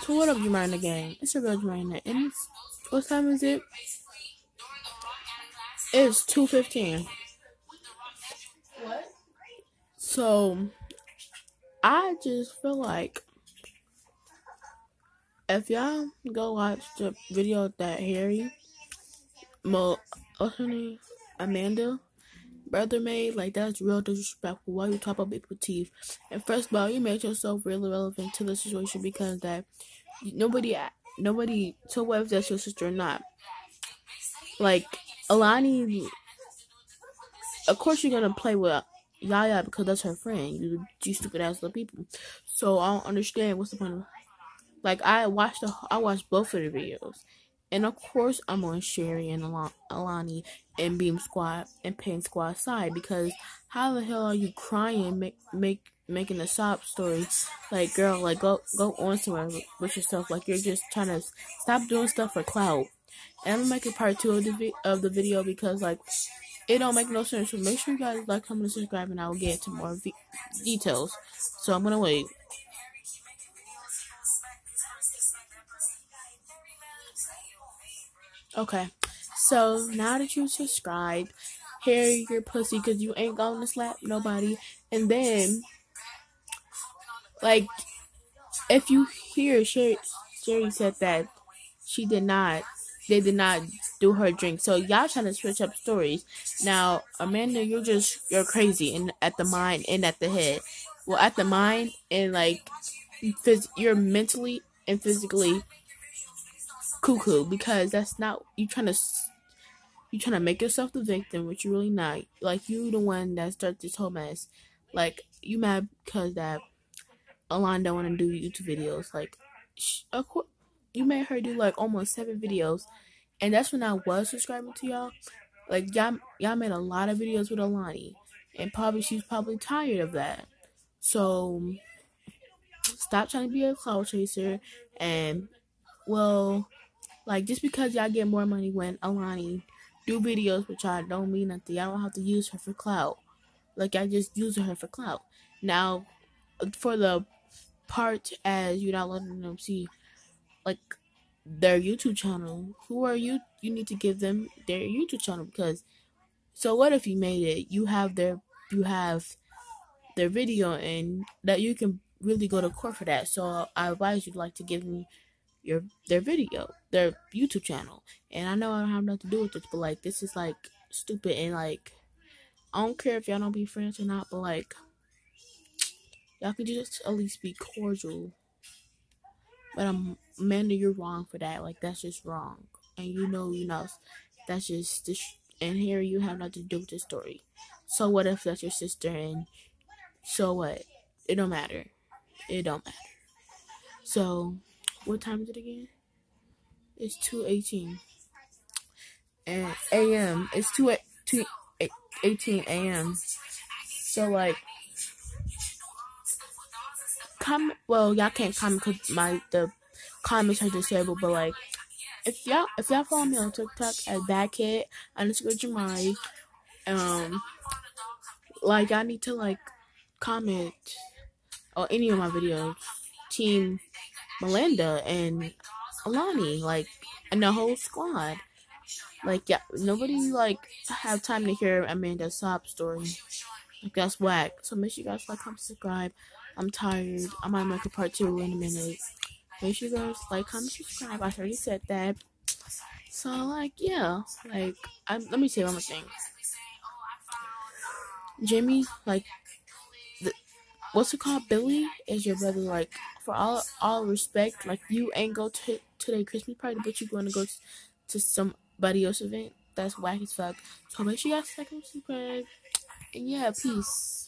So what up, Jemina gang? It's your girl Jemina, and what time is it? It's two fifteen. What? So I just feel like if y'all go watch the video that Harry, Mo, what's her name, Amanda, brother made, like that's real disrespectful. Why you talk about people teeth? And first of all, you made yourself really relevant to the situation because that nobody, nobody. So what if that's your sister or not? Like Alani, of course you're gonna play with Yaya because that's her friend. You, you stupid ass little people. So I don't understand what's the point of. Like I watched the, I watched both of the videos, and of course I'm on Sherry and Al- Alani and Beam Squad and Pain Squad side because how the hell are you crying, make make making a sob story? Like girl, like go go on somewhere with yourself. Like you're just trying to stop doing stuff for clout. And I'm gonna make a part two of the vi- of the video because like it don't make no sense. So make sure you guys like, comment, and subscribe, and I will get into more details. So I'm gonna wait. Okay, so now that you subscribed, here your pussy because you ain't to slap nobody, and then like if you hear Sherry, Sherry said that she did not they did not do her drink. So y'all trying to switch up stories. Now, Amanda, you're just you're crazy and at the mind and at the head. Well, at the mind and like phys- you're mentally and physically cuckoo because that's not you trying to you trying to make yourself the victim, which you really not. Like you the one that started this whole mess. Like you mad because that Alon don't want to do YouTube videos. Like, of course you made her do like almost seven videos, and that's when I was subscribing to y'all. Like y'all, y'all made a lot of videos with Alani, and probably she's probably tired of that. So stop trying to be a cloud chaser, and well, like just because y'all get more money when Alani do videos with y'all don't mean nothing. Y'all don't have to use her for clout. Like I just use her for clout. Now, for the part as you're not letting them see like their YouTube channel. Who are you? You need to give them their YouTube channel because so what if you made it? You have their you have their video and that you can really go to court for that. So I advise you like to give them your their video, their YouTube channel. And I know I don't have nothing to do with this, but like this is like stupid and like I don't care if y'all don't be friends or not, but like y'all can just at least be cordial. But I'm Amanda, you're wrong for that. Like that's just wrong, and you know, you know, that's just this. And here you have nothing to do with the story. So what if that's your sister? And so what? It don't matter. It don't matter. So, what time is it again? It's two eighteen. And a.m. It's two two eighteen a.m. So like, comment. Well, y'all can't comment because my the comments are disabled. But like, if y'all if y'all follow me on TikTok at bad kid underscore Jamari, um, like I need to like comment on any of my videos. Team Melinda and Alani, like, and the whole squad. Like, yeah, nobody like have time to hear Amanda's sob story. Like that's whack. So make sure you guys like, comment, subscribe. I'm tired. I might make a part two in a minute. Make sure you guys like, comment, subscribe. I already said that. So like, yeah, like, I'm, let me say one more thing. Jimmy, like, what's it called? Billy is your brother. Like, for all all respect, like you ain't go to to their Christmas party, but you gonna go to, to somebody else's event. That's whack as fuck. So make sure you guys like and subscribe. And yeah, peace.